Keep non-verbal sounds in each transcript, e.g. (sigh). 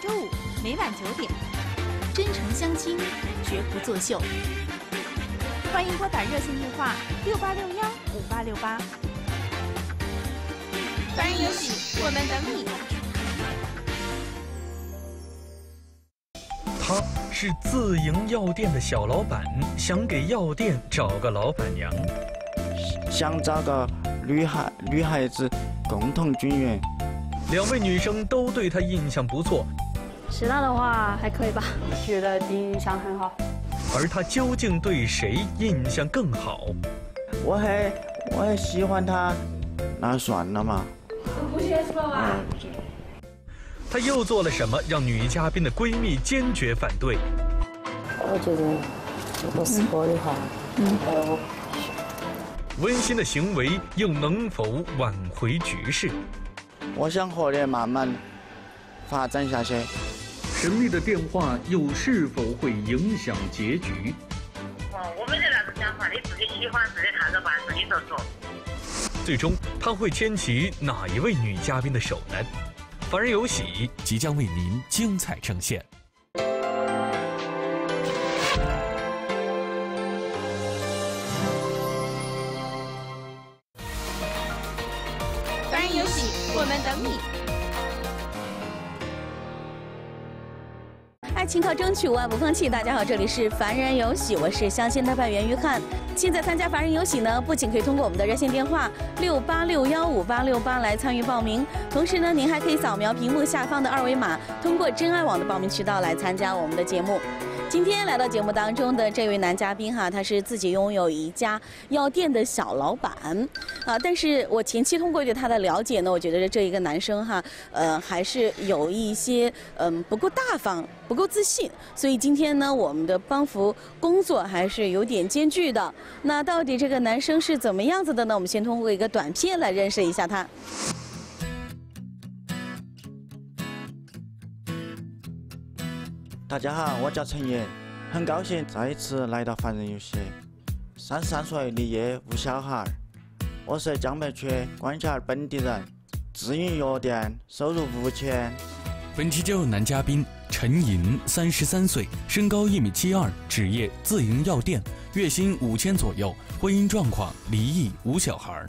周五每晚九点，真诚相亲，绝不作秀。欢迎拨打热线电话六八六幺五八六八。欢迎有喜，我们等你。他是自营药店的小老板，想给药店找个老板娘，想找个女孩女孩子共同军援。两位女生都对他印象不错，石大的话还可以吧？觉得第一印象很好。而他究竟对谁印象更好？我很我很喜欢他，那算了嘛。不接受啊！他又做了什么让女嘉宾的闺蜜坚决反对？我觉得如果是我的话，嗯，温馨的行为又能否挽回局势？我想和你慢慢发展下去。神秘的电话又是否会影响结局？哦，我没得那种想法，你自己喜欢自己看着办，自己做主。最终他会牵起哪一位女嘉宾的手呢？凡人有喜即将为您精彩呈现。凡人有喜，我们等你。轻靠争取，无爱不放弃。大家好，这里是凡人有喜，我是相亲特派员于翰。现在参加凡人有喜呢，不仅可以通过我们的热线电话六八六幺五八六八来参与报名，同时呢，您还可以扫描屏幕下方的二维码，通过真爱网的报名渠道来参加我们的节目。今天来到节目当中的这位男嘉宾哈，他是自己拥有一家药店的小老板啊。但是我前期通过对他的了解呢，我觉得这一个男生哈，呃，还是有一些嗯不够大方，不够自信。所以今天呢，我们的帮扶工作还是有点艰巨的。那到底这个男生是怎么样子的呢？我们先通过一个短片来认识一下他。大家好，我叫陈岩，很高兴再一次来到凡人游戏。三十三岁，立业，无小孩。我是江北区关桥本地人，自营药店，收入五千。本期就有男嘉宾陈银，三十三岁，身高一米七二，职业自营药店，月薪五千左右，婚姻状况离异，无小孩。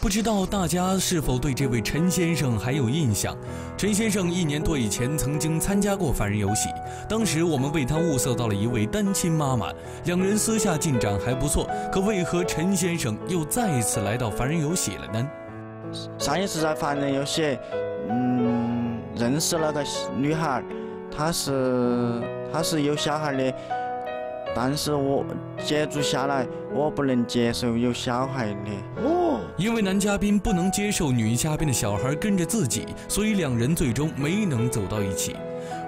不知道大家是否对这位陈先生还有印象？陈先生一年多以前曾经参加过凡人游戏，当时我们为他物色到了一位单亲妈妈，两人私下进展还不错。可为何陈先生又再次来到凡人游戏了呢？上一次在凡人游戏，嗯，认识了个女孩，她是她是有小孩的，但是我接触下来，我不能接受有小孩的。哦，因为男嘉宾不能接受女嘉宾的小孩跟着自己，所以两人最终没能走到一起。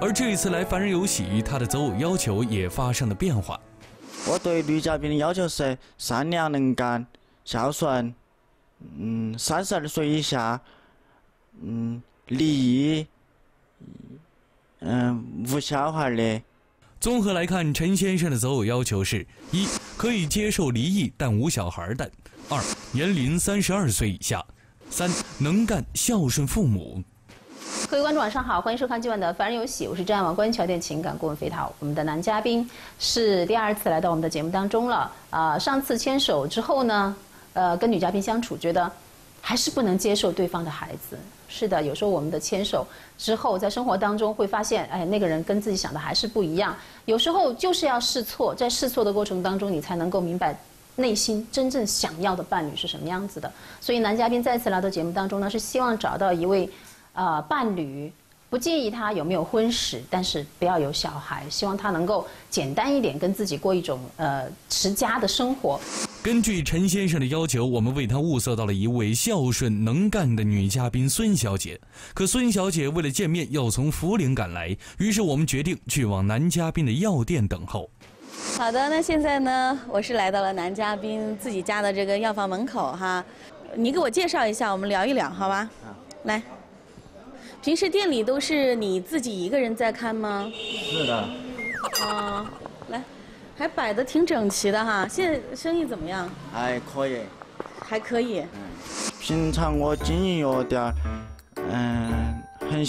而这次来凡人有喜，他的择偶要求也发生了变化。我对女嘉宾的要求是善良、能干、孝顺，嗯，三十二岁以下，嗯，离异，嗯，无小孩的。综合来看，陈先生的择偶要求是：一，可以接受离异但无小孩的；二，年龄三十二岁以下；三，能干、孝顺父母。各位观众，晚上好，欢迎收看今晚的《凡人有喜》，我是真爱网关桥店情感顾问飞涛。我们的男嘉宾是第二次来到我们的节目当中了。啊，上次牵手之后呢，呃，跟女嘉宾相处，觉得还是不能接受对方的孩子。是的，有时候我们的牵手之后，在生活当中会发现，哎，那个人跟自己想的还是不一样。有时候就是要试错，在试错的过程当中，你才能够明白内心真正想要的伴侣是什么样子的。所以，男嘉宾再次来到节目当中呢，是希望找到一位。呃，伴侣不介意他有没有婚史，但是不要有小孩，希望他能够简单一点，跟自己过一种呃持家的生活。根据陈先生的要求，我们为他物色到了一位孝顺能干的女嘉宾孙小姐。可孙小姐为了见面要从涪陵赶来，于是我们决定去往男嘉宾的药店等候。好的，那现在呢，我是来到了男嘉宾自己家的这个药房门口哈，你给我介绍一下，我们聊一聊，好吧？来。平时店里都是你自己一个人在看吗？是的。啊，来，还摆的挺整齐的哈。现在生意怎么样？还可以。还可以。嗯。平常我经营药店，嗯，很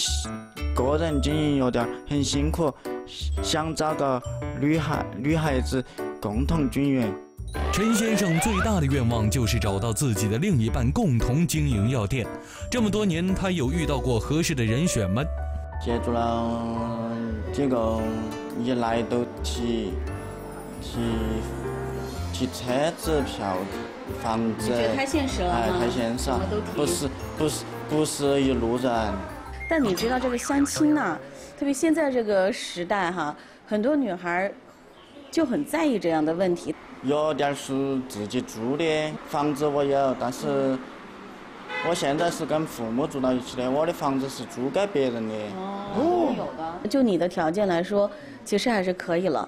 个人经营药店很辛苦，想找个女孩女孩子共同经营。陈先生最大的愿望就是找到自己的另一半，共同经营药店。这么多年，他有遇到过合适的人选吗？接触了几个，一来都提提提车子票、房子，太现实了哎，太现实了不是不是不是一路人。但你知道这个相亲呐、特别现在这个时代哈，很多女孩儿就很在意这样的问题。药店是自己租的，房子我有，但是我现在是跟父母住到一起的，我的房子是租给别人的。哦，有的。就你的条件来说，其实还是可以了。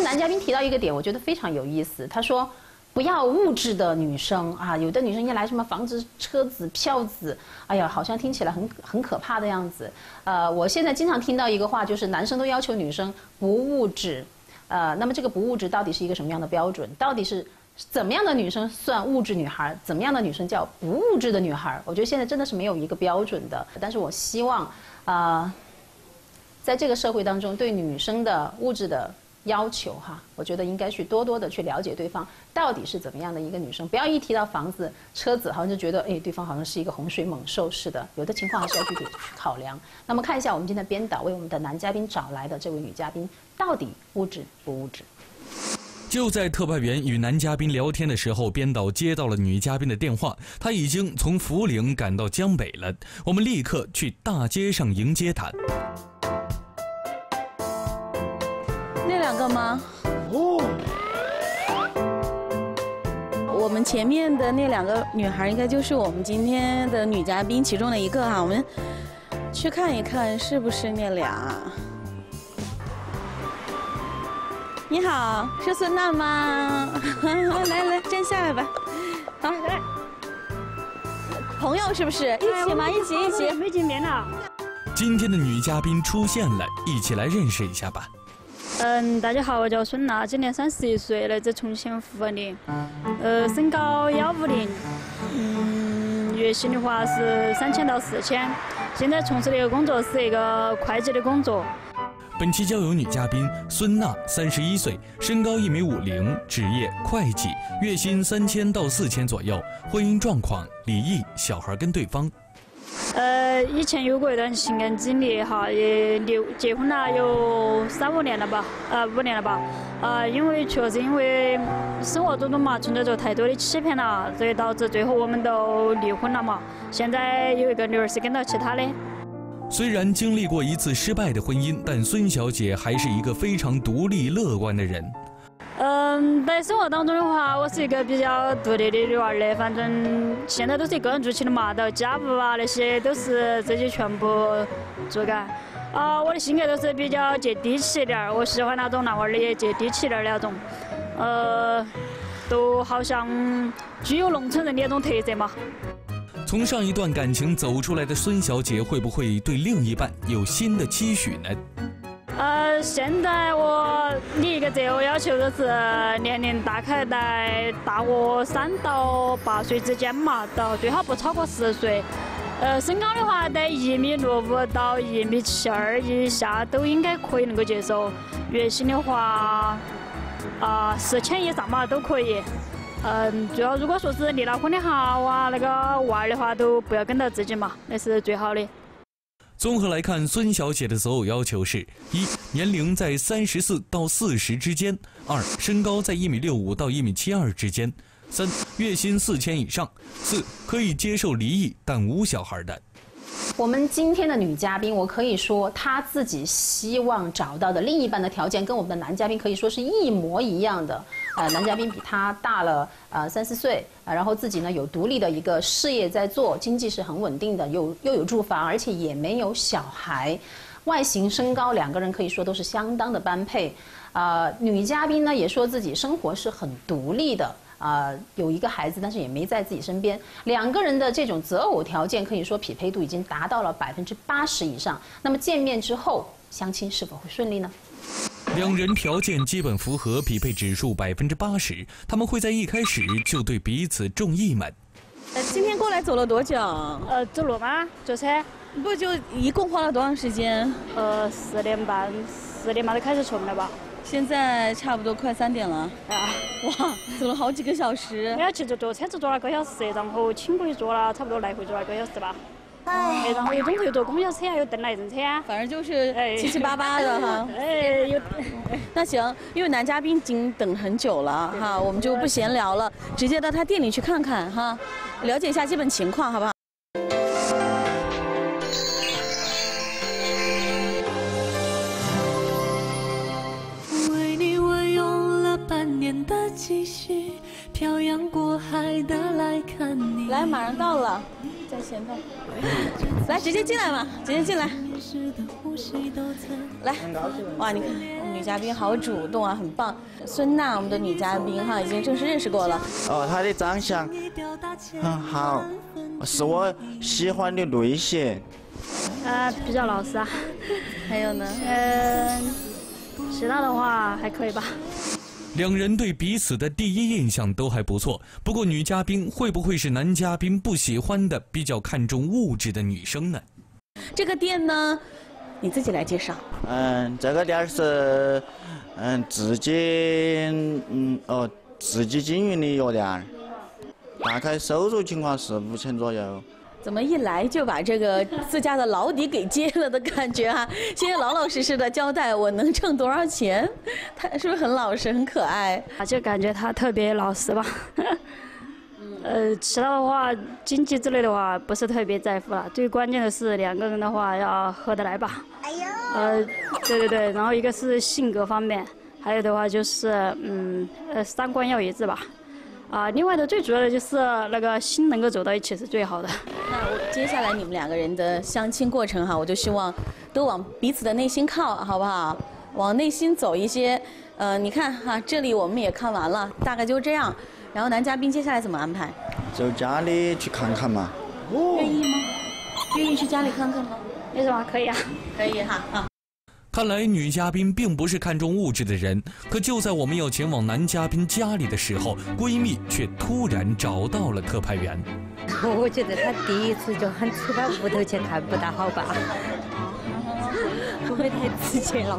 男嘉宾提到一个点，我觉得非常有意思。他说：“不要物质的女生啊，有的女生一来什么房子、车子、票子，哎呀，好像听起来很很可怕的样子。呃，我现在经常听到一个话，就是男生都要求女生不物质。呃，那么这个不物质到底是一个什么样的标准？到底是怎么样的女生算物质女孩？怎么样的女生叫不物质的女孩？我觉得现在真的是没有一个标准的。但是我希望，啊、在这个社会当中，对女生的物质的要求哈，我觉得应该去多多的去了解对方到底是怎么样的一个女生，不要一提到房子、车子，好像就觉得哎，对方好像是一个洪水猛兽似的。有的情况还是要具体去考量。那么看一下我们今天编导为我们的男嘉宾找来的这位女嘉宾，到底物质不物质？就在特派员与男嘉宾聊天的时候，编导接到了女嘉宾的电话，她已经从涪陵赶到江北了。我们立刻去大街上迎接她。吗？哦。我们前面的那两个女孩，应该就是我们今天的女嘉宾其中的一个哈。我们去看一看，是不是那俩？你好，是孙娜吗？来 (laughs) 来，站下来吧。好，来。朋友是不是？一起吗？一起一起。没见面了。今天的女嘉宾出现了，一起来认识一下吧。嗯，大家好，我叫孙娜，今年三十一岁，来自重庆涪陵，呃，身高幺五零，嗯，月薪的话是三千到四千，现在从事的一个工作是一个会计的工作。本期交友女嘉宾孙娜，三十一岁，身高一米五零，职业会计，月薪三千到四千左右，婚姻状况离异，小孩跟对方。呃，以前有过一段情感经历哈，也离结婚了有三五年了吧，呃，五年了吧，呃，因为确实因为生活当中嘛存在着太多的欺骗了，所以导致最后我们都离婚了嘛。现在有一个女儿是跟到其他的。虽然经历过一次失败的婚姻，但孙小姐还是一个非常独立乐观的人。嗯，在生活当中的话，我是一个比较独立的女娃儿的，反正现在都是一个人住起的嘛，到家务啊那些都是自己全部做干。啊，我的性格都是比较接地气点儿，我喜欢那种男娃儿的接地气点儿那种，呃，都好像具有农村人的那种特色嘛。从上一段感情走出来的孙小姐，会不会对另一半有新的期许呢？呃，现在我立一个择偶要求就是年龄大概在大我三到八岁之间嘛，到最好不超过十岁。呃，身高的话在一米六五到一米七二以下都应该可以能够接受。月薪的话，啊、四千以上嘛都可以。嗯，主要如果说是离了婚的好啊，那个娃儿的话都不要跟到自己嘛，那是最好的。综合来看，孙小姐的择偶要求是：一、年龄在三十四到四十之间；二、身高在一米六五到一米七二之间；三、月薪四千以上；四、可以接受离异但无小孩的。我们今天的女嘉宾，我可以说她自己希望找到的另一半的条件，跟我们的男嘉宾可以说是一模一样的。呃，男嘉宾比她大了呃三四岁，啊，然后自己呢有独立的一个事业在做，经济是很稳定的，有又有住房，而且也没有小孩，外形身高两个人可以说都是相当的般配。啊，女嘉宾呢也说自己生活是很独立的。啊、有一个孩子，但是也没在自己身边。两个人的这种择偶条件，可以说匹配度已经达到了百分之八十以上。那么见面之后，相亲是否会顺利呢？两人条件基本符合，匹配指数百分之八十，他们会在一开始就对彼此中意吗？呃，今天过来走了多久？呃，走路吗？坐车？不就一共花了多长时间？呃，四点半，四点半就开始冲了吧？现在差不多快三点了。啊，哇，走了好几个小时没。有，其实坐车子坐了个小时，然后轻轨坐了差不多来回坐了一个小时吧。哎，然后又中途又坐公交车啊，又蹬了一阵车啊。反正就是哎七七八八的哈。(laughs) 哎，有那行，因为男嘉宾已经等很久了哈，我们就不闲聊了，直接到他店里去看看哈，了解一下基本情况，好不好？在前头。(laughs) 来，直接进来吧，直接进来。来，哇，你看我们女嘉宾好主动啊，很棒。孙娜，我们的女嘉宾哈，已经正式认识过了。哦，她的长相很好，是我喜欢的类型。呃比较老实啊。还有呢？嗯，其他的话还可以吧。两人对彼此的第一印象都还不错，不过女嘉宾会不会是男嘉宾不喜欢的、比较看重物质的女生呢？这个店呢，你自己来介绍。嗯，这个店是嗯自己嗯哦自己经营的药店，大概收入情况是五千左右。怎么一来就把这个自家的老底给揭了的感觉啊？(laughs) 先老老实实的交代我能挣多少钱，他是不是很老实很可爱？啊，就感觉他特别老实吧。(laughs) 呃，其他的话，经济之类的话不是特别在乎了，最关键的是两个人的话要合得来吧。呃，对对对，然后一个是性格方面，还有的话就是嗯呃三观要一致吧。啊，另外的最主要的就是那个心能够走到一起是最好的。那我接下来你们两个人的相亲过程哈，我就希望都往彼此的内心靠，好不好？往内心走一些。呃，你看哈，这里我们也看完了，大概就这样。然后男嘉宾接下来怎么安排？走家里去看看嘛。愿意吗？愿意去家里看看吗？为什么可以啊？可以哈啊。看来女嘉宾并不是看重物质的人，可就在我们要前往男嘉宾家里的时候，闺蜜却突然找到了特派员。(laughs) 我觉得他第一次就喊出她屋头去看，不大好吧？会不会太直接了？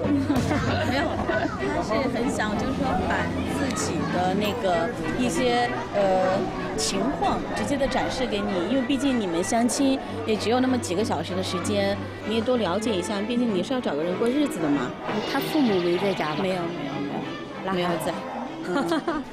没有，他是很想就是说把自己的那个一些呃情况直接的展示给你，因为毕竟你们相亲也只有那么几个小时的时间，你也多了解一下，毕竟你是要找个人过日子的嘛。他父母没在家吧？没有没有没有，没有在。(laughs)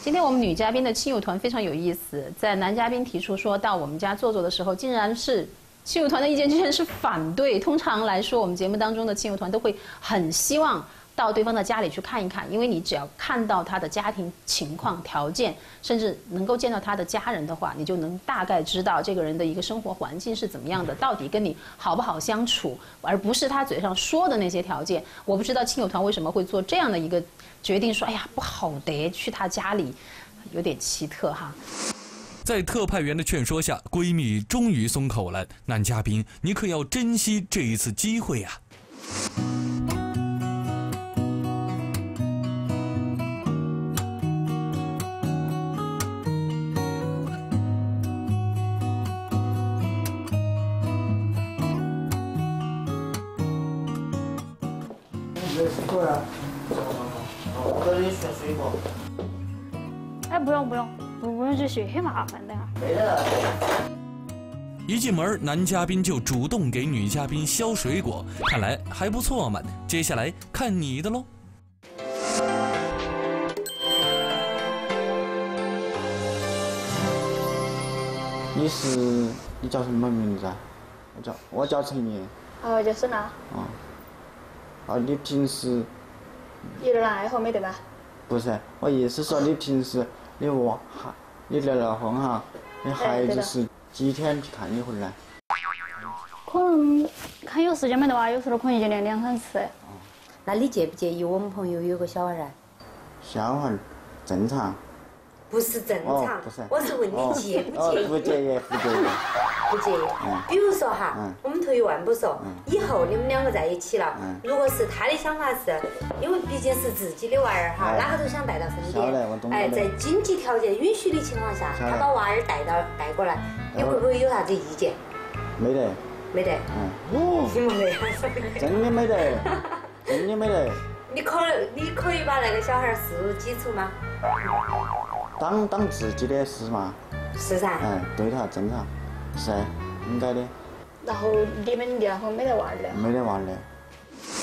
今天我们女嘉宾的亲友团非常有意思，在男嘉宾提出说到我们家坐坐的时候，竟然是亲友团的意见竟然是反对。通常来说，我们节目当中的亲友团都会很希望到对方的家里去看一看，因为你只要看到他的家庭情况、条件，甚至能够见到他的家人的话，你就能大概知道这个人的一个生活环境是怎么样的，到底跟你好不好相处，而不是他嘴上说的那些条件。我不知道亲友团为什么会做这样的一个决定，说哎呀不好得去他家里，有点奇特哈。在特派员的劝说下，闺蜜终于松口了。男嘉宾，你可要珍惜这一次机会啊！学，很麻烦的啊。没得。一进门，男嘉宾就主动给女嘉宾削水果，看来还不错嘛。接下来看你的喽。你是你叫什么名字啊？我叫我叫陈明。哦，就是那，哦。啊，你平时有点爱好没得吧？不是我意思说你平时你娃孩你离了婚哈，你孩子是几天去看一回来？可能看有时间没得哇，有时候可能一年两三次。那你介不介意我们朋友有个小孩儿啊？小孩儿正常。不是正哦常我是问哦你介不哦介意？不介意，不介意。(laughs) 不介意嗯。比如说哈嗯，我们退一万步说嗯，以后你们两个在一起了嗯，如果是他的想法是，因为毕竟是自己的娃儿哈，哎哪个都想带到身边。哎，在经济条件允许的情况下，他把娃儿带到带过来，你会不会有啥子意见？没得，没得。嗯，哦，没得。(laughs) 真的没得，(laughs) 真的没得。你可你可以把那个小孩视如己出吗？当当自己的事嘛。是噻。嗯，对头，正常，是应该的。然后你们离婚没得娃儿的？没得娃儿的。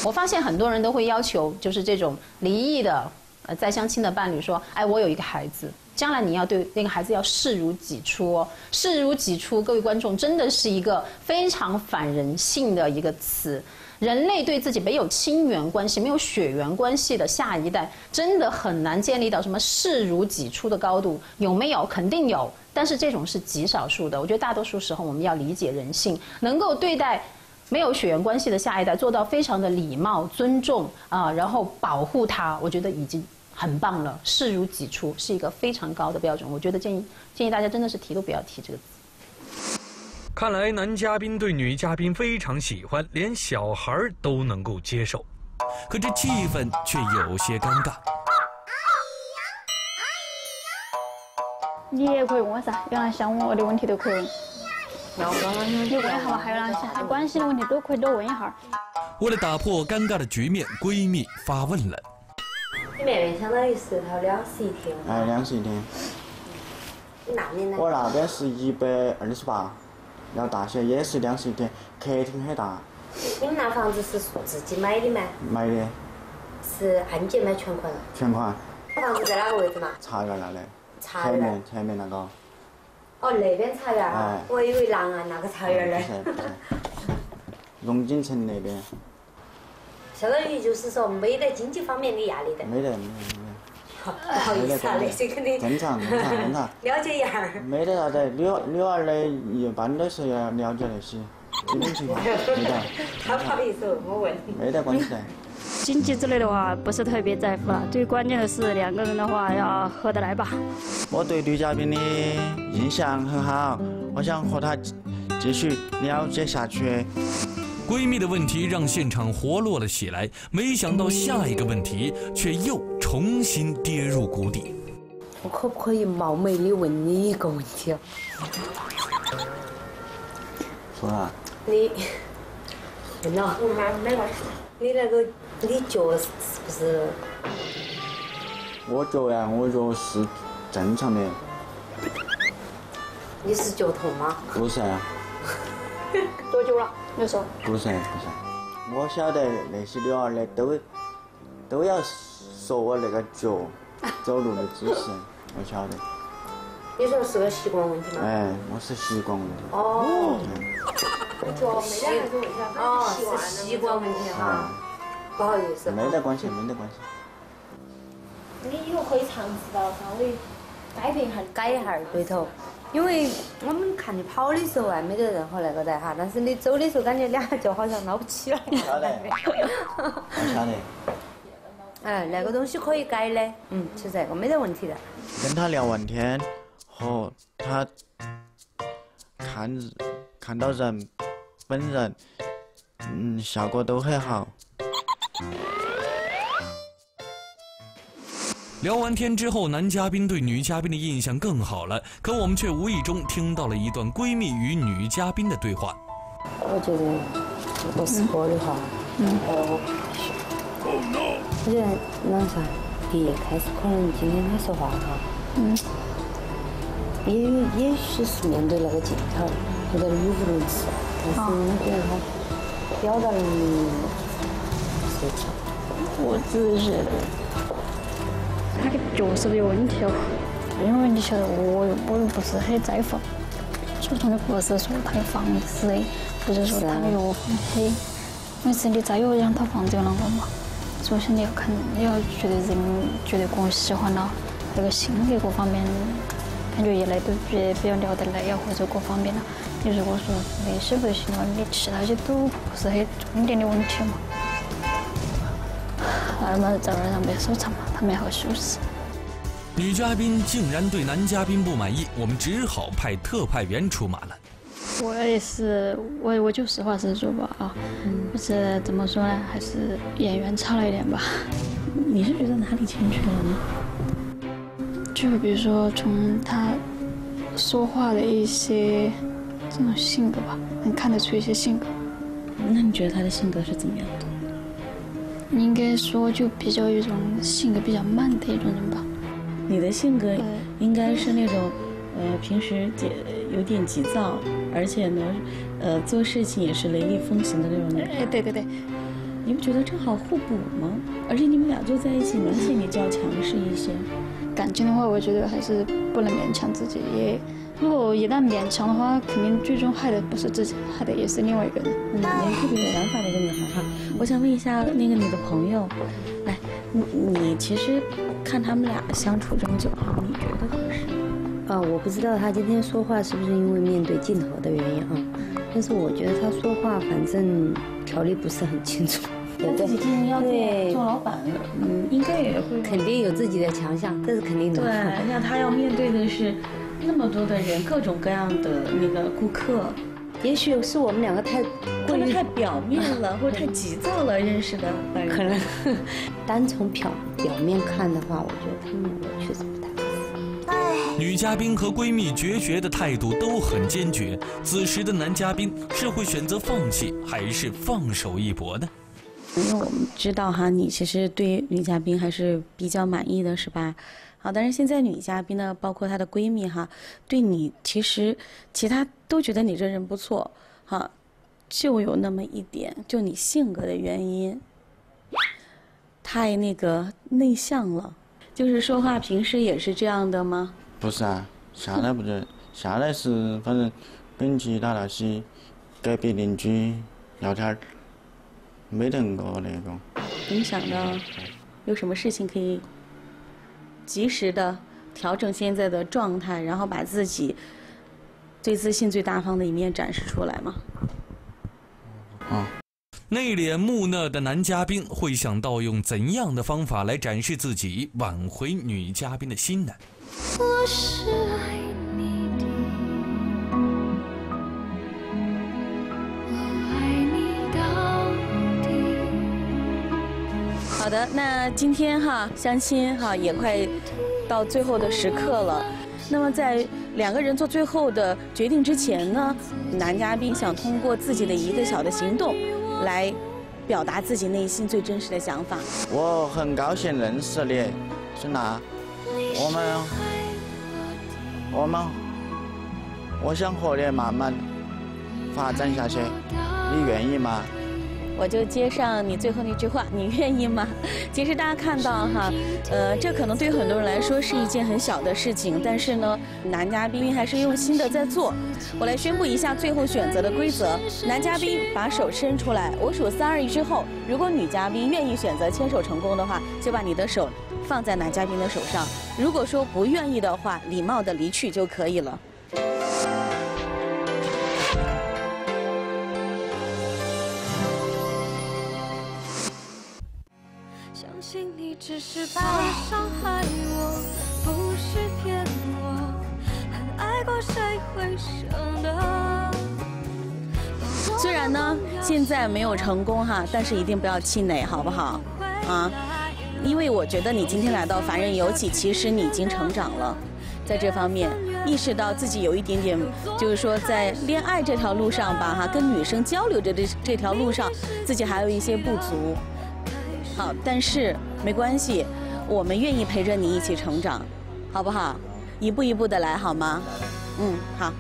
我发现很多人都会要求，就是这种离异的，呃，在相亲的伴侣说，哎，我有一个孩子，将来你要对那个孩子要视如己出哦，视如己出，各位观众，真的是一个非常反人性的一个词。人类对自己没有亲缘关系、没有血缘关系的下一代，真的很难建立到什么视如己出的高度。有没有？肯定有，但是这种是极少数的。我觉得大多数时候我们要理解人性，能够对待没有血缘关系的下一代做到非常的礼貌、尊重啊，然后保护他，我觉得已经很棒了。视如己出是一个非常高的标准。我觉得建议建议大家真的是提都不要提这个字。看来男嘉宾对女嘉宾非常喜欢，连小孩都能够接受，可这气氛却有些尴尬。你也可以问噻，有哪想我的问题都可以问。你问一下嘛，还有哪些关心的问题都可以多问一下。为了打破尴尬的局面，闺蜜发问了。你妹妹相当于是她两室一厅。哎，两室一厅。你那边呢？我那边是一百二十八。要大些，也是两室一厅，客厅很大。你们那房子是自己买的吗？买的。是按揭买全款？全款。房子在哪个位置嘛？茶园那里。茶园。前面前面那个。哦，那边茶园啊？我以为南岸那个茶园呢。不是不是。荣景城那边。相当于就是说没得经济方面的压力的。没得没得没得。不好意思啊，那些肯定正常正常正常。(laughs) 了解一下。没得啥子，女女娃儿的一般都是要了解那些基本情况，没得。他不好意思，我问。没得关系。经济之类的话不是特别在乎了，最关键的是两个人的话要合得来吧。我对女嘉宾的印象很好，我想和她继续了解下去。闺蜜的问题让现场活络了起来，没想到下一个问题却又重新跌入谷底。我可不可以冒昧的问你一个问题啊？说啥。你，问了。没关系。你那个，你脚是不是？我脚呀，我脚是正常的。你是脚痛吗？不是。多久了？你说。不是不是，我晓得那些女娃的都都要说我那个脚 (laughs) 走路的姿势，我晓得。你说是个习惯问题吗？哎，我是习惯问题。哦。脚没得那种问题啊，哦，是习惯问题哈。不好意思。没得关系，没得关系。你以后可以尝试到稍微改变一下，改一下对头。因为我们看你跑的时候啊，没得任何那个的哈，但是你走的时候感觉两脚好像捞不起来。晓得，我晓得。哎，那个东西可以改的，嗯，其实这个没得问题的。跟他聊完天，和他看看到人本人，嗯，效果都很好。聊完天之后，男嘉宾对女嘉宾的印象更好了。可我们却无意中听到了一段闺蜜与女嘉宾的对话。我觉得，如果是我的话，嗯，我觉得那啥，第一开始可能今天他说话哈，嗯，也也许是面对那个镜头，有点语无伦次，但是我觉得他表达能力是强。我只是觉得。他的脚是不是有问题哦？因为你晓得，我我又不是很在乎，注重的不是说他的房子，不是说他的药房嘿，每次你再有两套房子有啷个嘛？首先你要看，你要觉得人觉得我喜欢了，那个性格各方面，感觉一来都比比较聊得来呀，或者各方面了。你如果说那些不行的话，你其他些都不是很重点的问题嘛。那么在那上面收场嘛，他们好休息。女嘉宾竟然对男嘉宾不满意，我们只好派特派员出马了。我也是，我我就实话实说吧啊，不是怎么说呢，还是演员差了一点吧。你是觉得哪里欠缺了呢？就比如说从他说话的一些这种性格吧，能看得出一些性格。那你觉得他的性格是怎么样的？应该说就比较一种性格比较慢的一种人吧。你的性格应该是那种，呃，平时急有点急躁，而且呢，呃，做事情也是雷厉风行的那种人。哎，对对对，你不觉得正好互补吗？而且你们俩坐在一起，明显你较强势一些。感情的话，我觉得还是不能勉强自己。也如果一旦勉强的话，肯定最终害的不是自己，害的也是另外一个人。嗯，你特别有想法的一个女孩哈。我想问一下，那个你的朋友，来，你你其实看他们俩相处这么久哈，你觉得合适？啊，我不知道他今天说话是不是因为面对镜头的原因啊，但是我觉得他说话反正条理不是很清楚。他自己经营药店做老板，嗯，应该也会肯定有自己的强项，这是肯定的。对，那他要面对的是那么多的人，各种各样的那个顾客。也许是我们两个太过于太表面了，或者太急躁了，认识的。可能单从表表面看的话，我觉得他们两个确实不太合适。女嘉宾和闺蜜决绝的态度都很坚决，此时的男嘉宾是会选择放弃，还是放手一搏呢？因为我们知道哈，你其实对女嘉宾还是比较满意的，是吧？好，但是现在女嘉宾呢，包括她的闺蜜哈，对你其实其他都觉得你这人不错，哈，就有那么一点，就你性格的原因，太那个内向了，就是说话平时也是这样的吗？不是啊，下来不是，下来是反正跟其他那些隔壁邻居聊天儿。没得个那个。你想到有什么事情可以及时的调整现在的状态，然后把自己最自信、最大方的一面展示出来吗？啊。内敛木讷的男嘉宾会想到用怎样的方法来展示自己，挽回女嘉宾的心呢？我是爱好的，那今天哈相亲哈也快到最后的时刻了。那么在两个人做最后的决定之前呢，男嘉宾想通过自己的一个小的行动，来表达自己内心最真实的想法。我很高兴认识你，孙娜。我们，我们，我想和你慢慢发展下去，你愿意吗？我就接上你最后那句话，你愿意吗？(laughs) 其实大家看到哈，呃，这可能对很多人来说是一件很小的事情，但是呢，男嘉宾还是用心的在做。我来宣布一下最后选择的规则：男嘉宾把手伸出来，我数三二一之后，如果女嘉宾愿意选择牵手成功的话，就把你的手放在男嘉宾的手上；如果说不愿意的话，礼貌的离去就可以了。只是怕伤害我，不是骗我，很爱过谁会舍得？虽然呢，现在没有成功哈，但是一定不要气馁，好不好？啊，因为我觉得你今天来到凡人有起，其实你已经成长了，在这方面意识到自己有一点点，就是说在恋爱这条路上吧，哈，跟女生交流的这这条路上，自己还有一些不足。好，但是没关系，我们愿意陪着你一起成长，好不好？一步一步的来，好吗？嗯，好。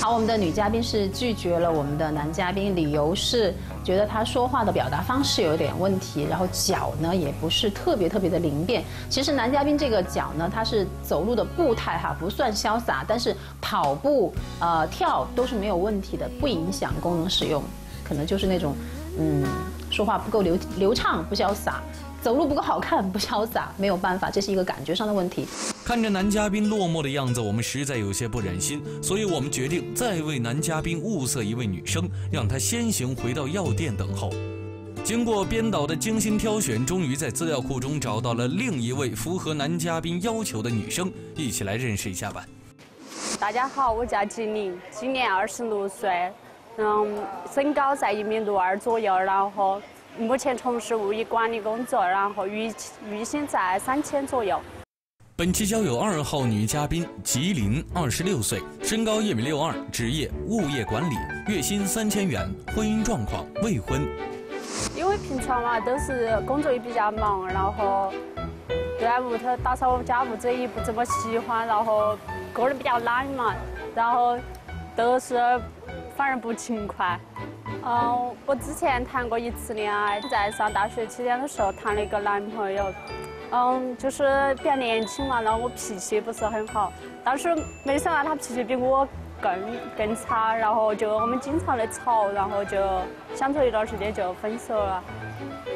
好，我们的女嘉宾是拒绝了我们的男嘉宾，理由是觉得他说话的表达方式有点问题，然后脚呢也不是特别特别的灵便。其实男嘉宾这个脚呢，他是走路的步态哈不算潇洒，但是跑步呃跳都是没有问题的，不影响功能使用，可能就是那种嗯。说话不够流流畅，不潇洒；走路不够好看，(laughs) 不潇洒。没有办法，这是一个感觉上的问题。看着男嘉宾落寞的样子，我们实在有些不忍心，所以我们决定再为男嘉宾物色一位女生，让他先行回到药店等候。经过编导的精心挑选，终于在资料库中找到了另一位符合男嘉宾要求的女生，一起来认识一下吧。大家好，我叫吉林，今年二十六岁。嗯，身高在一米六二左右，然后目前从事物业管理工作，然后月月薪在三千左右。本期交友二号女嘉宾吉林，二十六岁，身高一米六二，职业物业管理，月薪三千元，婚姻状况未婚。因为平常嘛都是工作也比较忙，然后在屋头打扫家务这也不怎么喜欢，然后个人比较懒嘛，然后都是反正不勤快。嗯，我之前谈过一次恋爱，在上大学期间的时候谈了一个男朋友，嗯，就是比较年轻嘛，然后我脾气不是很好，当时没想到他脾气比我更更差，然后就我们经常的吵，然后就相处一段时间就分手了。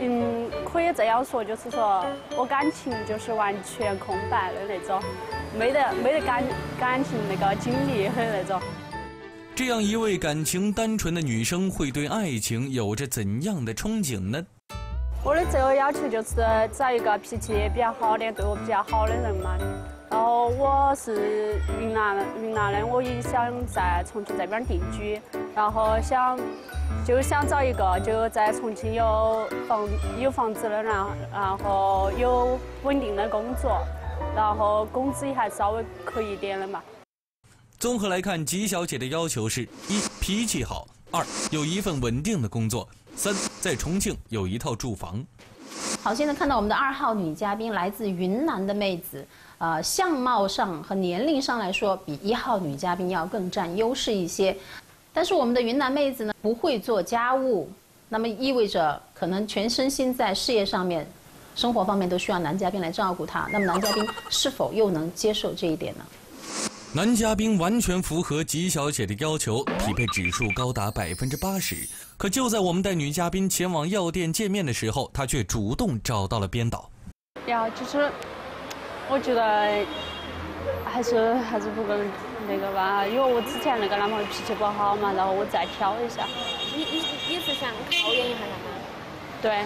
嗯，可以这样说，就是说我感情就是完全空白的那种，没得没得感感情那个经历的那种。这样一位感情单纯的女生，会对爱情有着怎样的憧憬呢？我的择偶要求就是找一个脾气比较好的、对我比较好的人嘛。然后我是云南云南的，我也想在重庆这边定居，然后想就想找一个就在重庆有房有房子的人，然后有稳定的工作，然后工资也还稍微可以一点的嘛。综合来看，吉小姐的要求是：一、脾气好；二、有一份稳定的工作；三、在重庆有一套住房。好，现在看到我们的二号女嘉宾来自云南的妹子，呃，相貌上和年龄上来说，比一号女嘉宾要更占优势一些。但是我们的云南妹子呢，不会做家务，那么意味着可能全身心在事业上面、生活方面都需要男嘉宾来照顾她。那么男嘉宾是否又能接受这一点呢？男嘉宾完全符合吉小姐的要求，匹配指数高达百分之八十。可就在我们带女嘉宾前往药店见面的时候，她却主动找到了编导。呀，就是我觉得还是还是不够那个吧，因为我之前那个男朋友脾气不好嘛，然后我再挑一下。你你你是想考验一下他吗？对。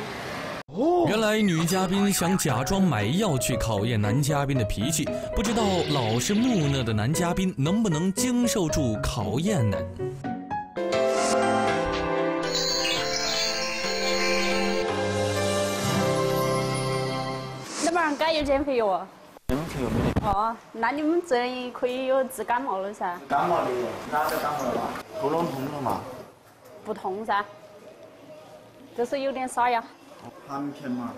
原来女嘉宾想假装买药去考验男嘉宾的脾气，不知道老是木讷的男嘉宾能不能经受住考验呢？能不能改有减肥药啊？减肥药没得。哦，那你们这里可以有治感冒的噻。感冒的，哪个感冒了嘛？喉咙痛了嘛？不痛噻，就是有点沙哑。含片嘛？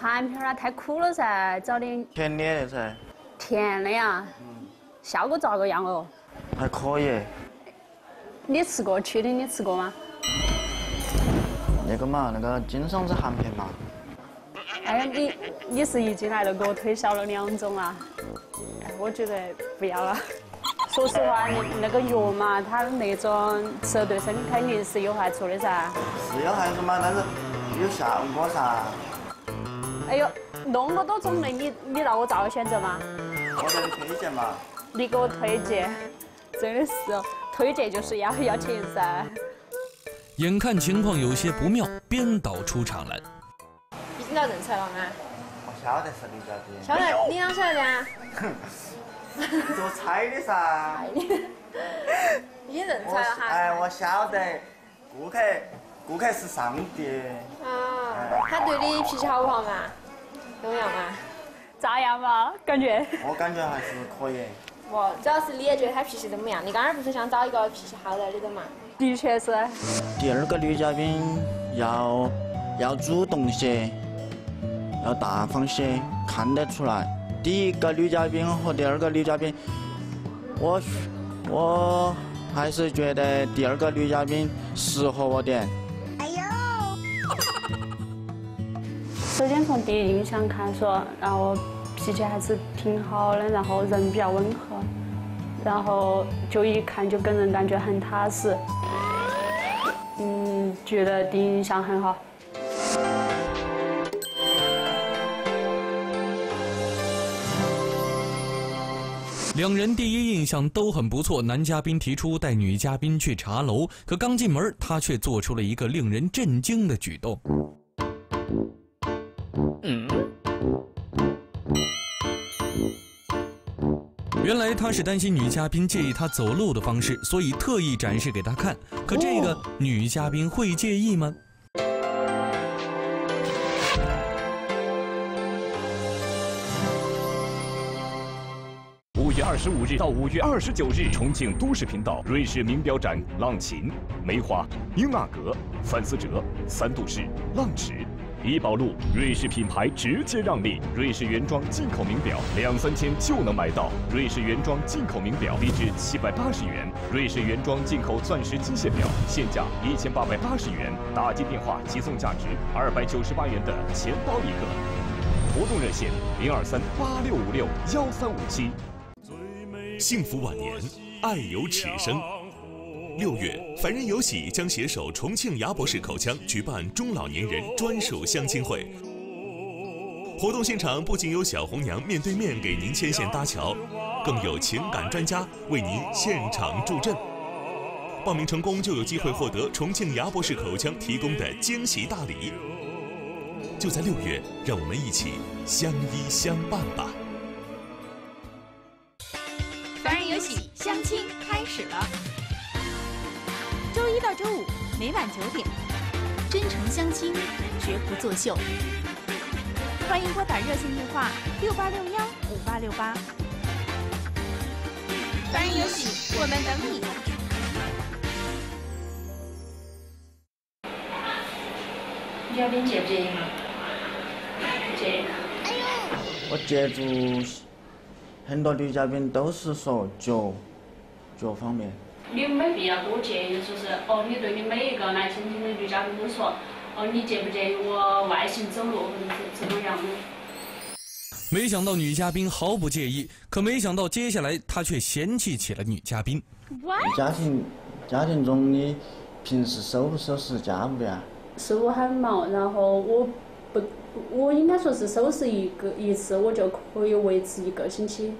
含片啊，太苦了噻，找点甜的噻。甜的呀？嗯。效果咋个样哦？还可以。你吃过？确定你吃过吗？那个嘛，那个金嗓子含片嘛。哎呀，你你是一进来就给我推销了两种啊？我觉得不要了。说实话，那那个药嘛，它那种吃了对身体肯定是有害处的噻。是有害处嘛，但是。有效果噻！哎呦，那么多种类，你你让我咋个选择嘛？我给你推荐嘛。你给我推荐，真的是，推荐就是要 (laughs) 要钱噻。眼看情况有些不妙，编导出场了。已经到认出来了吗？我晓得是李嘉宾。晓得，你啷晓得的啊？(laughs) 做猜的噻。(laughs) 已经认出来了哈。哎，我晓得，顾客。顾客是上帝。啊，他对你脾气好不好嘛？怎么样嘛？咋样嘛？感觉？我感觉还是可以。不，主要是你也觉得他脾气怎么样？你刚刚不是想找一个脾气好的那种嘛？的确是。第二个女嘉宾要要主动些，要大方些，看得出来。第一个女嘉宾和第二个女嘉宾，我我还是觉得第二个女嘉宾适合我点。首先从第一印象看说，然后脾气还是挺好的，然后人比较温和，然后就一看就给人感觉很踏实，嗯，觉得第一印象很好。两人第一印象都很不错，男嘉宾提出带女嘉宾去茶楼，可刚进门，他却做出了一个令人震惊的举动。嗯，原来他是担心女嘉宾介意他走路的方式，所以特意展示给他看。可这个女嘉宾会介意吗？五月二十五日到五月二十九日，重庆都市频道瑞士名表展，浪琴、梅花、英纳格、范思哲、三度式、浪驰。怡宝路瑞士品牌直接让利，瑞士原装进口名表两三千就能买到。瑞士原装进口名表低至七百八十元，瑞士原装进口钻石机械表现价一千八百八十元，打进电话即送价值二百九十八元的钱包一个。活动热线零二三八六五六幺三五七。幸福晚年，爱有齿声。六月，凡人有喜将携手重庆牙博士口腔举办中老年人专属相亲会。活动现场不仅有小红娘面对面给您牵线搭桥，更有情感专家为您现场助阵。报名成功就有机会获得重庆牙博士口腔提供的惊喜大礼。就在六月，让我们一起相依相伴吧。凡人有喜，相亲开始了。周一到周五每晚九点，真诚相亲，绝不作秀。欢迎拨打热线电话六八六幺五八六八。欢迎有喜，我们等你。女嘉宾接不介意吗？不介意。我接触很多女嘉宾都是说脚脚方面。你没必要多介意，说是哦，你对你每一个来相亲的女嘉宾都说，哦，你介不介意我外形走路或者是怎么样的？没想到女嘉宾毫不介意，可没想到接下来她却嫌弃起了女嘉宾。家庭家庭中你平时收不收拾家务呀？是我很忙，然后我不，我应该说是收拾一个一次我就可以维持一个星期。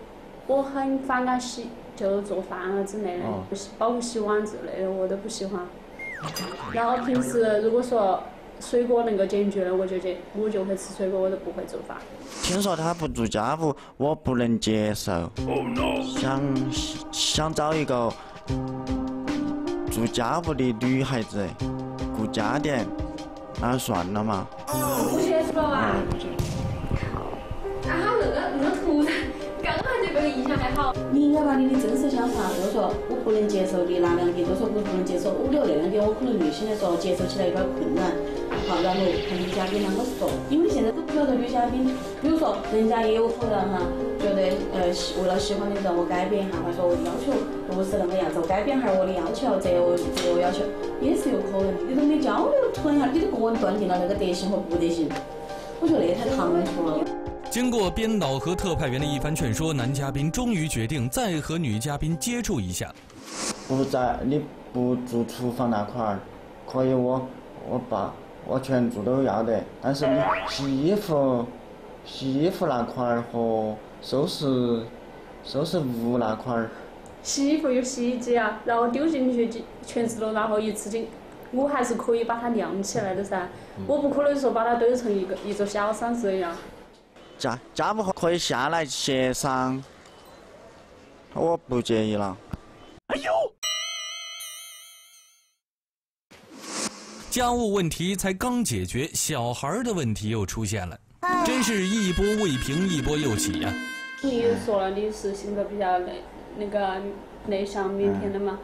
我很反感洗，就做饭啊之类的，不洗，包括洗碗之类的我都不喜欢。然后平时如果说水果能够解决的，我就解，我就会吃水果，我都不会做饭。听说他不做家务，我不能接受。想想找一个做家务的女孩子，顾家点，那算了嘛。不接受了吧？刚才这个印象还好。你应该把你的真实想法，就是说我不能接受的那两点，都说我不能接受。我觉得那两点我可能内心来说接受起来有点困难。好，然后看女嘉宾啷个说，因为现在都不晓得女嘉宾，比如说人家也有可能哈，觉得呃为了喜欢的人我改变一下，或者说我的要求不是那个样子，我改变下我的要求，择偶择偶要求也是有可能的。你都没交流，突然一下你就个人断定了那个德行和不德行，我觉得那太唐突了。经过编导和特派员的一番劝说，男嘉宾终于决定再和女嘉宾接触一下。不在你不住厨房那块儿，可以我我把我全做都要得，但是你洗衣服、洗衣服那块儿和收拾收拾屋那块儿，洗衣服有洗衣机啊，然后丢进去就全自动，然后一次性，我还是可以把它晾起来的噻。我不可能说把它堆成一个一座小山这样。家家务活可以下来协商，我不介意了。哎呦！家务问题才刚解决，小孩的问题又出现了，真是一波未平一波又起呀、你也说了你是性格比较内那个内向腼腆的嘛，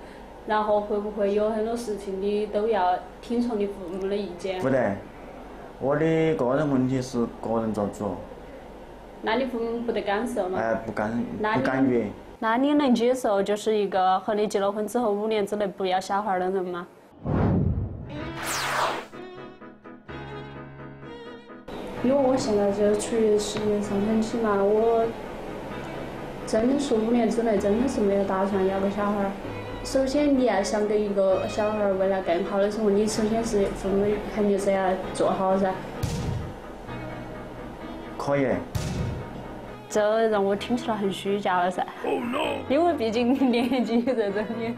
然后会不会有很多事情你都要听从你父母的意见？不得，我的个人问题是个人做主，那你父母不得干涉吗？哎，不干不干预。那你能接受就是一个和你结了婚之后五年之内不要小孩的人吗？因为我现在就处于事业上升期嘛，我真的是五年之内真的是没有打算要个小孩儿。首先，你要想给一个小孩儿未来更好的生活，你首先是父母肯定是要做好噻。可以。这让我听起来很虚假了噻。因为毕竟你年纪在这里，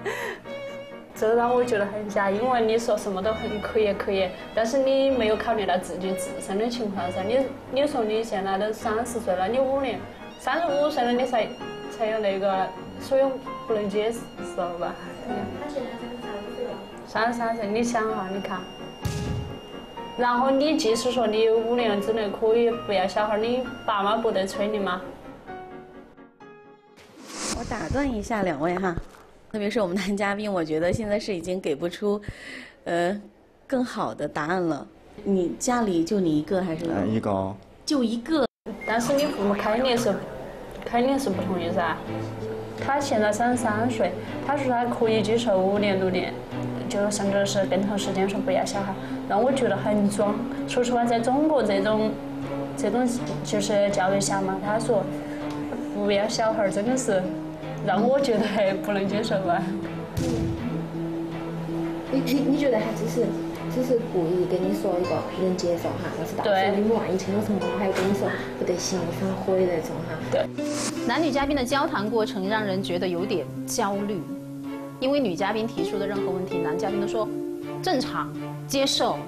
这让我觉得很假。因为你说什么都很可以可以，但是你没有考虑到自己自身的情况噻。你你说你现在都三十岁了，你五年，三十五岁了你才才有那个，所以不能接受吧？他现在三十三岁了。三十三岁，你想哈，你看。然后你即使说你五年之内可以不要小孩，你爸妈不得催你吗？我打断一下两位哈，特别是我们男嘉宾，我觉得现在是已经给不出，呃，更好的答案了。你家里就你一个还是？呃，一个。就一个。但是你父母肯定是，肯定是不同意噻。他现在三十三岁，他说他可以接受五年六年，就甚至是更长时间说不要小孩，让我觉得很装。说实话，在中国这种这种就是教育下嘛，他说不要小孩，真的是让我觉得不能接受吧。你你你觉得他只是只是故意跟你说一个能接受哈，但是到时候你们万一成了什么，他还跟你说不得行，反悔那种哈。对。男女嘉宾的交谈过程让人觉得有点焦虑，因为女嘉宾提出的任何问题，男嘉宾都说正常接受，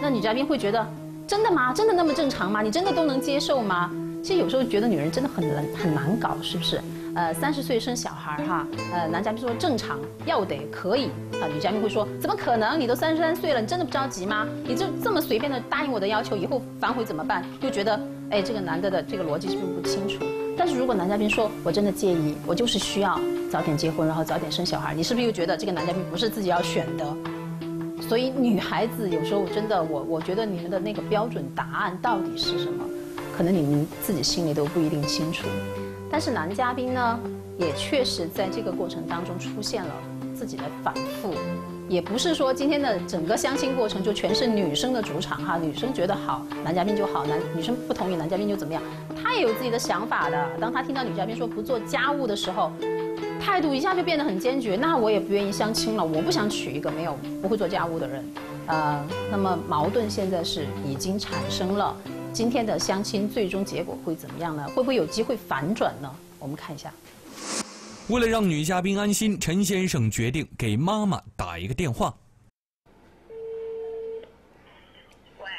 那女嘉宾会觉得真的吗？真的那么正常吗？你真的都能接受吗？其实有时候觉得女人真的很难很难搞，是不是？呃，三十岁生小孩哈，呃，男嘉宾说正常，要得可以，啊，女嘉宾会说怎么可能？你都三十三岁了，你真的不着急吗？你就这么随便的答应我的要求，以后反悔怎么办？就觉得哎，这个男的的这个逻辑是不是不清楚？但是如果男嘉宾说我真的介意，我就是需要早点结婚，然后早点生小孩，你是不是又觉得这个男嘉宾不是自己要选的？所以女孩子有时候真的，我我觉得你们的那个标准答案到底是什么？可能你们自己心里都不一定清楚。但是男嘉宾呢，也确实在这个过程当中出现了自己的反复，也不是说今天的整个相亲过程就全是女生的主场哈，女生觉得好，男嘉宾就好，男女生不同意，男嘉宾就怎么样，他也有自己的想法的。当他听到女嘉宾说不做家务的时候，态度一下就变得很坚决，那我也不愿意相亲了，我不想娶一个没有不会做家务的人。呃，那么矛盾现在是已经产生了。今天的相亲最终结果会怎么样呢？会不会有机会反转呢？我们看一下。为了让女嘉宾安心，陈先生决定给妈妈打一个电话。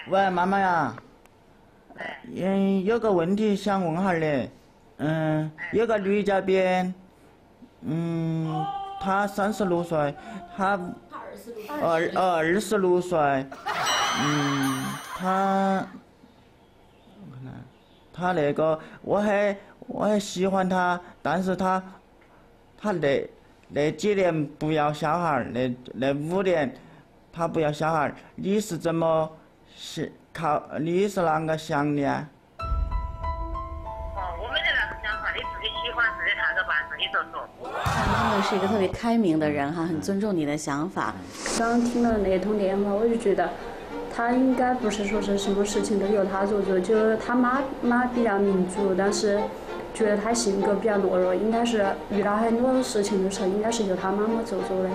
喂，妈妈呀。嗯，有个问题想问下你。嗯，有个女嘉宾，嗯，他三十六岁，他二二二十六岁，嗯，她。他那个，我很我很喜欢他，但是他他那那几年不要小孩儿那那五年他不要小孩儿你是怎么想考？你是啷个想的是一个特别开明的人哈，很尊重你的想法。刚听了那通电话，我就觉得。他应该不是说是什么事情都由他做主，就是他妈妈比较民主，但是觉得他性格比较懦弱，应该是遇到很多事情的时候，应该是由他妈妈做主的。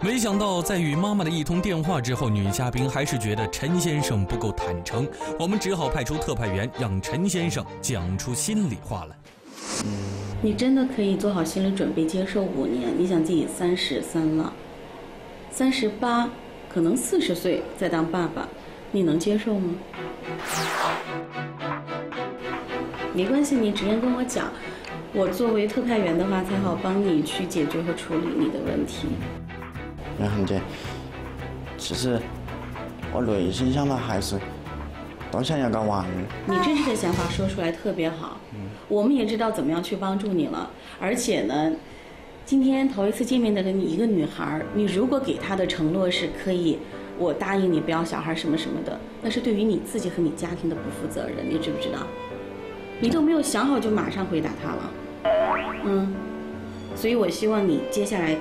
没想到在与妈妈的一通电话之后，女嘉宾还是觉得陈先生不够坦诚，我们只好派出特派员让陈先生讲出心里话来。你真的可以做好心理准备接受五年？你想自己三十三了，三十八。可能四十岁再当爸爸，你能接受吗？没关系，你直接跟我讲，我作为特派员的话，才好帮你去解决和处理你的问题。杨恒姐，其实我内心想法还是都想要个娃儿。你真实的想法说出来特别好，我们也知道怎么样去帮助你了，而且呢。今天头一次见面的你一个女孩，你如果给她的承诺是可以，我答应你不要小孩什么什么的，那是对于你自己和你家庭的不负责任，你知不知道？你都没有想好就马上回答他了，嗯，所以我希望你接下来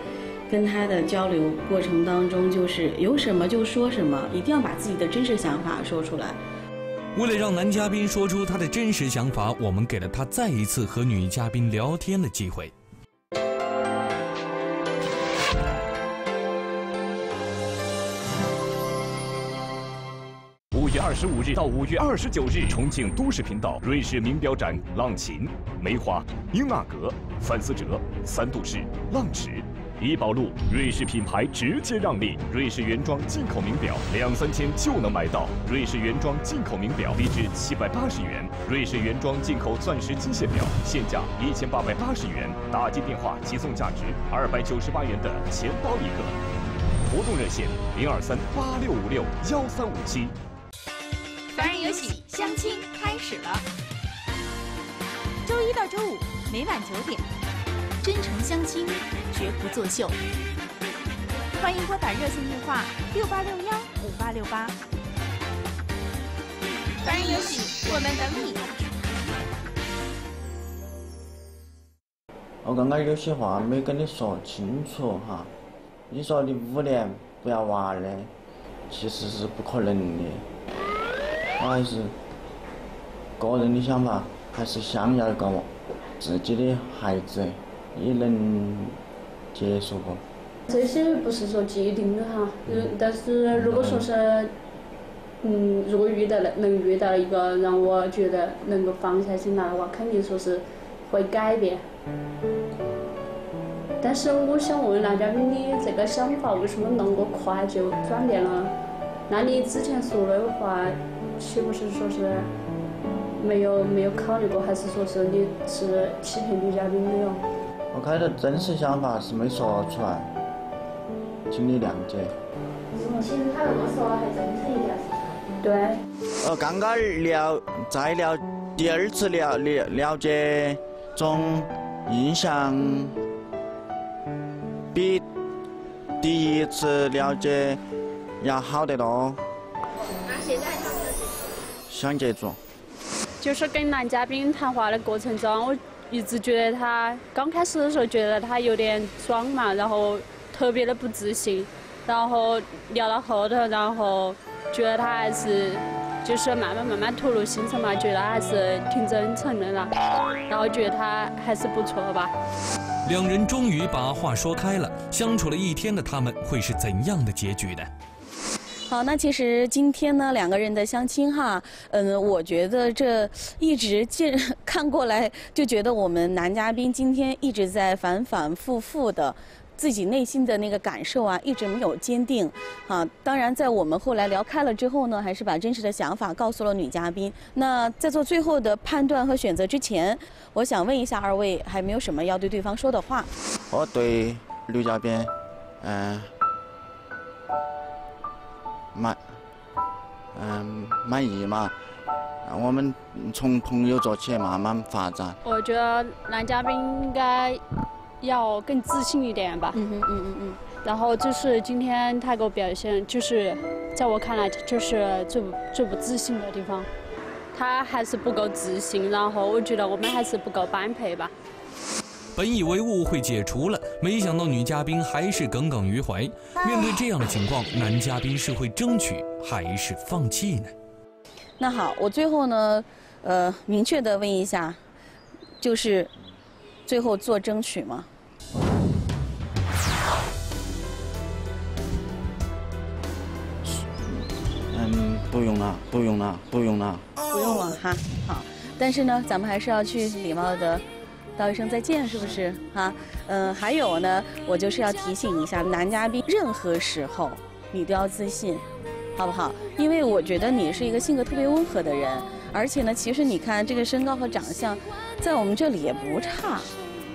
跟他的交流过程当中，就是有什么就说什么，一定要把自己的真实想法说出来。为了让男嘉宾说出他的真实想法，我们给了他再一次和女嘉宾聊天的机会。五月二十五日到五月二十九日，重庆都市频道瑞士名表展，浪琴、梅花、英纳格、范思哲、三度式、浪驰、怡宝路，瑞士品牌直接让利，瑞士原装进口名表，两三千就能买到。瑞士原装进口名表，低至七百八十元；瑞士原装进口钻石机械表，现价一千八百八十元，打进电话即送价值二百九十八元的钱包一个。活动热线零二三八六五六幺三五七。凡人有喜，相亲开始了。周一到周五每晚九点，真诚相亲，绝不作秀。欢迎拨打热线电话六八六幺五八六八。凡人有喜，我们等你。我刚刚有些话没跟你说清楚哈，你说你五年不要娃的，其实是不可能的。我还是个人的想法，还是想要一个自己的孩子，你能接受不？这些不是说既定的哈，嗯，但是如果说是，嗯，如果遇到了能遇到一个让我觉得能够放下心来的话，肯定说是会改变。但是我想问男嘉宾，你这个想法为什么那么快就转变了？那你之前说的话，岂不是说是没有没有考虑过，还是说是你是欺骗女嘉宾的哟？我开头真实想法是没说出来，请你谅解。其实他那么说还真诚一点是对。呃，刚刚了，在了第二次了了了解中印象。比第一次了解要好得多。那现在想想接触。就是跟男嘉宾谈话的过程中，我一直觉得他刚开始的时候觉得他有点装嘛，然后特别的不自信，然后聊到后头，然后觉得他还是就是慢慢慢慢吐露心声嘛，觉得还是挺真诚的啦，然后觉得他还是不错吧。两人终于把话说开了，相处了一天的他们会是怎样的结局呢？好，那其实今天呢，两个人的相亲哈，嗯，我觉得这一直见 (laughs) 看过来，就觉得我们男嘉宾今天一直在反反复复的。自己内心的那个感受啊，一直没有坚定，啊，当然，在我们后来聊开了之后呢，还是把真实的想法告诉了女嘉宾。那在做最后的判断和选择之前，我想问一下二位，还没有什么要对对方说的话？我对女嘉宾，嗯，满，嗯，满意嘛。我们从朋友做起，慢慢发展。我觉得男嘉宾应该。要更自信一点吧。嗯嗯嗯嗯嗯。然后就是今天他给我表现，就是在我看来就是最最不自信的地方，他还是不够自信。然后我觉得我们还是不够般配吧。本以为误会解除了，没想到女嘉宾还是耿耿于怀。面对这样的情况，男嘉宾是会争取还是放弃呢？那好，我最后呢，呃，明确的问一下，就是最后做争取吗？嗯不用了，不用了，不用了，不用了哈。好，但是呢，咱们还是要去礼貌的道一声再见，是不是？哈，嗯，还有呢，我就是要提醒一下男嘉宾，任何时候你都要自信，好不好？因为我觉得你是一个性格特别温和的人，而且呢，其实你看这个身高和长相，在我们这里也不差，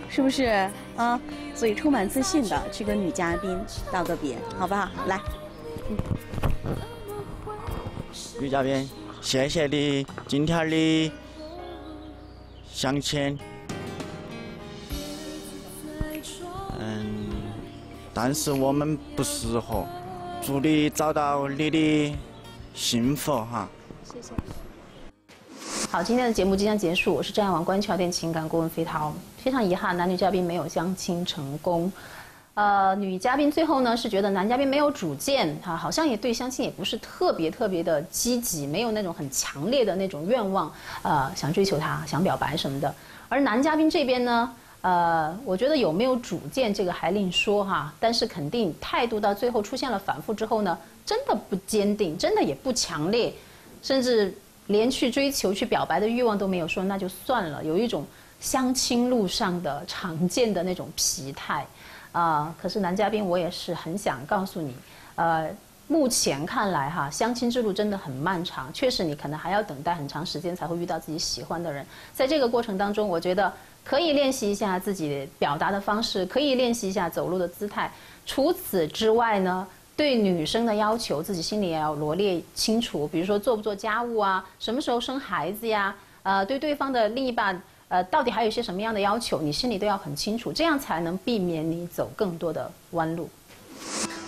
是不是？啊，所以充满自信的去跟女嘉宾道个别，好不好？来，女嘉宾，谢谢你今天的相亲。但是我们不适合。祝你找到你的幸福哈。谢谢。好，今天的节目即将结束，我是正阳网关桥店情感顾问飞涛。非常遗憾，男女嘉宾没有相亲成功。呃，女嘉宾最后呢是觉得男嘉宾没有主见，哈，好像也对相亲也不是特别特别的积极，没有那种很强烈的那种愿望，呃，想追求他，想表白什么的。而男嘉宾这边呢，呃，我觉得有没有主见这个还另说哈，但是肯定态度到最后出现了反复之后呢，真的不坚定，真的也不强烈，甚至连去追求、去表白的欲望都没有，说那就算了，有一种相亲路上的常见的那种疲态。啊，可是男嘉宾，我也是很想告诉你，呃，目前看来哈，相亲之路真的很漫长，确实你可能还要等待很长时间才会遇到自己喜欢的人。在这个过程当中，我觉得可以练习一下自己表达的方式，可以练习一下走路的姿态。除此之外呢，对女生的要求自己心里也要罗列清楚，比如说做不做家务啊，什么时候生孩子呀，呃，对对方的另一半。呃，到底还有一些什么样的要求，你心里都要很清楚，这样才能避免你走更多的弯路。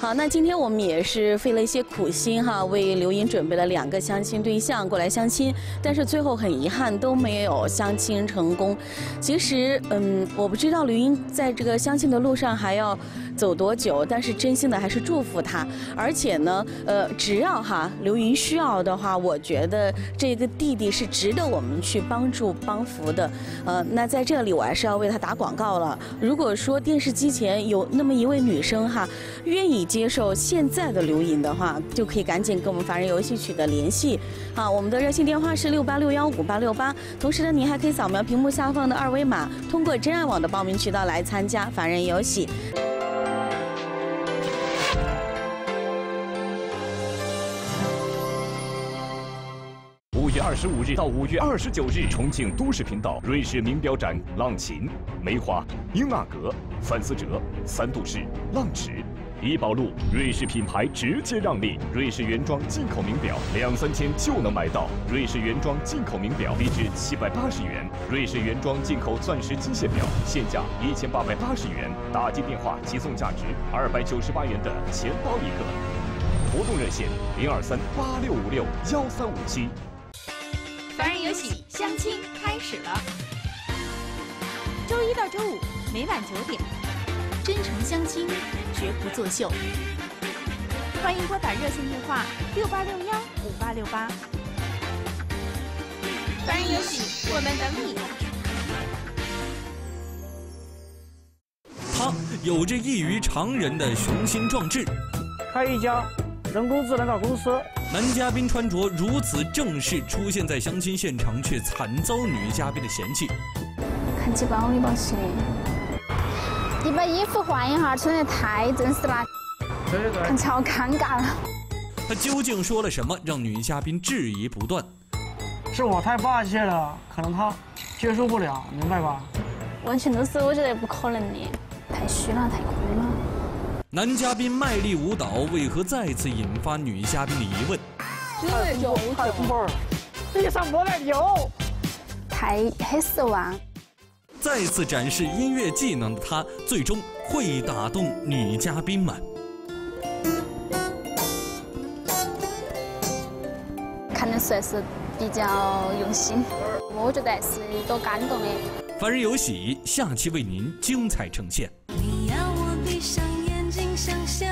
好，那今天我们也是费了一些苦心哈，为刘英准备了两个相亲对象过来相亲，但是最后很遗憾都没有相亲成功。其实，嗯，我不知道刘英在这个相亲的路上还要走多久，但是真心的还是祝福他。而且呢，呃，只要哈刘莹需要的话，我觉得这个弟弟是值得我们去帮助帮扶的。呃，那在这里我还是要为他打广告了。如果说电视机前有那么一位女生哈，愿意。接受现在的刘云的话，就可以赶紧跟我们凡人游戏取得联系。好，我们的热线电话是六八六幺五八六八。同时呢，您还可以扫描屏幕下方的二维码，通过真爱网的报名渠道来参加凡人游戏。十五日到五月二十九日，重庆都市频道瑞士名表展浪琴、梅花、英纳格、范思哲、三度士、浪驰。怡宝路瑞士品牌直接让利，瑞士原装进口名表两三千就能买到。瑞士原装进口名表低至七百八十元，瑞士原装进口钻石机械表现价一千八百八十元，打进电话即送价值二百九十八元的钱包一个。活动热线零二三八六五六幺三五七。凡人有喜相亲开始了，周一到周五每晚九点，真诚相亲。绝不作秀，欢迎拨打热线电话六八六幺五八六八。凡人有喜，我们等你。他有着异于常人的雄心壮志，开一家人工智能的公司。男嘉宾穿着如此正式出现在相亲现场，却惨遭女嘉宾的嫌弃。看起把我的把行。你把衣服换一下，穿得太正式了，看起来好尴尬了。他究竟说了什么，让女嘉宾质疑不断？是我太霸气了，可能他接受不了，明白吧？完全都是我觉得不可能的，太虚了，太。男嘉宾卖力舞蹈，为何再次引发女嘉宾的疑问？因为有太红包，地上抹点油，太很失望。再次展示音乐技能的他，最终会打动女嘉宾们。看得算是比较用心，我觉得是多感动的。凡人有喜，下期为您精彩呈现。你要我闭上想象